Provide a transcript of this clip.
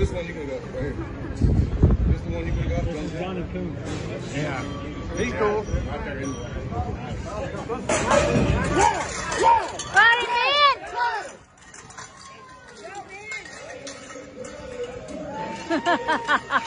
This one you can go right here. This the one you can go. This is Johnny Coon. Yeah. He's cool. Body man!